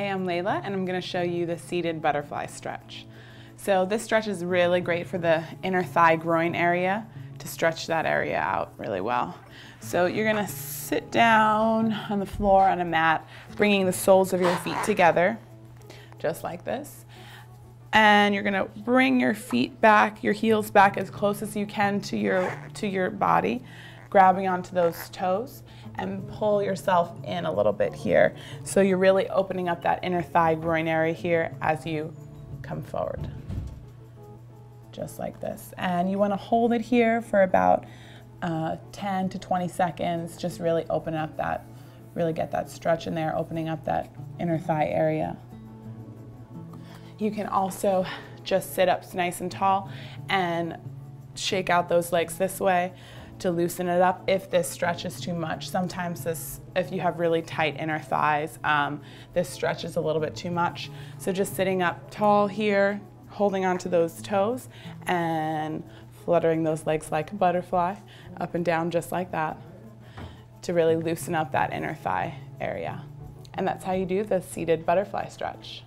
Hey, I'm Layla and I'm going to show you the seated butterfly stretch. So this stretch is really great for the inner thigh groin area to stretch that area out really well. So you're going to sit down on the floor on a mat, bringing the soles of your feet together, just like this. And you're going to bring your feet back, your heels back as close as you can to your, to your body, grabbing onto those toes and pull yourself in a little bit here. So you're really opening up that inner thigh groin area here as you come forward. Just like this. And you want to hold it here for about uh, 10 to 20 seconds. Just really open up that, really get that stretch in there, opening up that inner thigh area. You can also just sit up nice and tall and shake out those legs this way to loosen it up if this stretch is too much. Sometimes this, if you have really tight inner thighs, um, this stretch is a little bit too much. So just sitting up tall here, holding onto those toes and fluttering those legs like a butterfly, up and down just like that, to really loosen up that inner thigh area. And that's how you do the seated butterfly stretch.